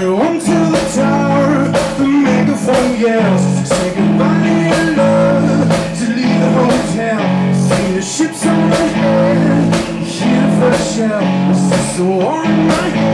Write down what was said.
Everyone to the tower, the megaphone yells Say goodbye to love, to leave the hotel See the ships overhead, hear the first shell This is the war in my head